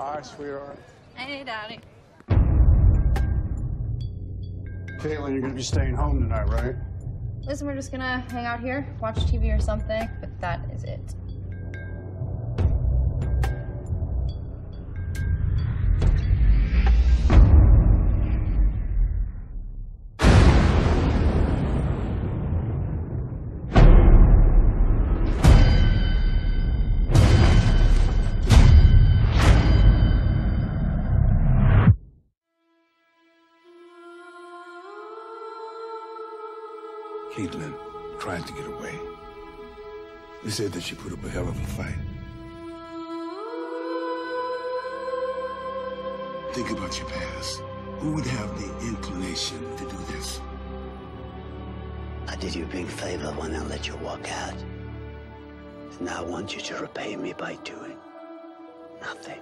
Hi, sweetheart. Hey, Daddy. Caitlin, you're gonna be staying home tonight, right? Listen, we're just gonna hang out here, watch TV or something, but that is it. Caitlin tried to get away. They said that she put up a hell of a fight. Think about your past. Who would have the inclination to do this? I did you a big favor when I let you walk out. And now I want you to repay me by doing nothing.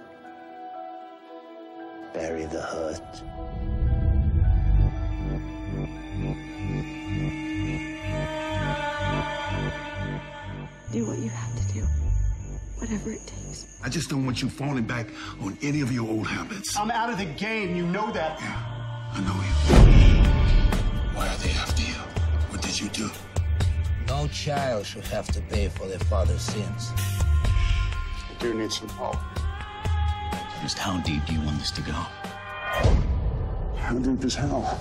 Bury the hurt. Do what you have to do. Whatever it takes. I just don't want you falling back on any of your old habits. I'm out of the game. You know that. Yeah, I know you. Why are they after you? What did you do? No child should have to pay for their father's sins. I do need some help. Just how deep do you want this to go? How deep is hell?